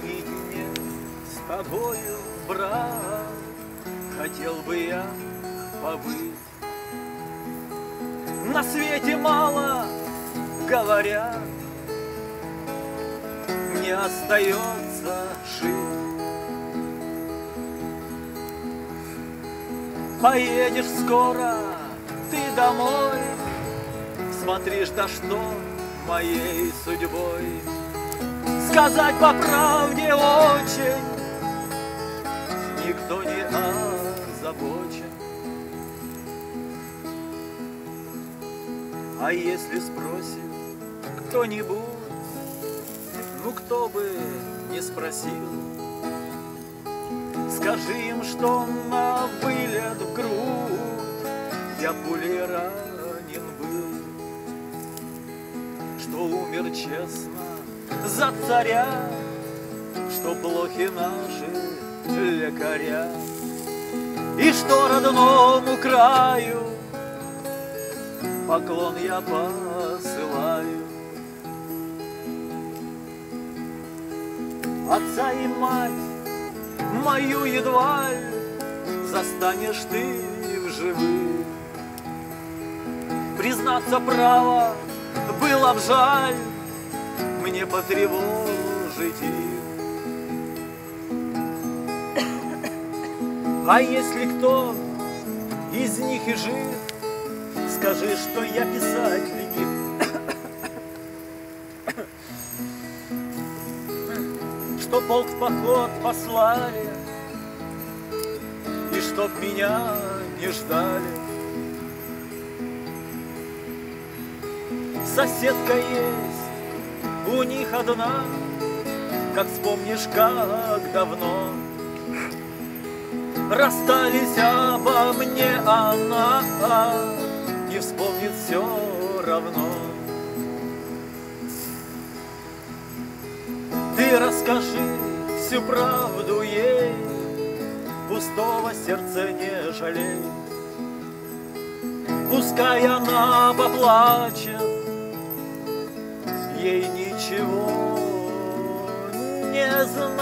наедине с тобою, брат, хотел бы я побыть. На свете мало говорят, не остается жить. Поедешь скоро ты домой, Смотришь, да что моей судьбой. Сказать по правде очень Никто не озабочен. А если спросит кто-нибудь, ну кто бы не спросил, Скажи им, что на вылет в грудь Я пулей ранен был, Что умер честно за царя, Что плохи наши лекаря, И что родному краю Поклон я посылаю. Отца и мать мою едва ли застанешь ты в живых. Признаться право было б жаль мне потревожить их. А если кто из них и жив, скажи, что я писать ленив. Что полк в поход послали, И чтоб меня не ждали. Соседка есть, у них одна, Как вспомнишь, как давно Расстались обо мне она, Не вспомнит все равно. Ты расскажи всю правду ей, Пустого сердца не жалей. Пускай она поплачет, ей ничего не значит.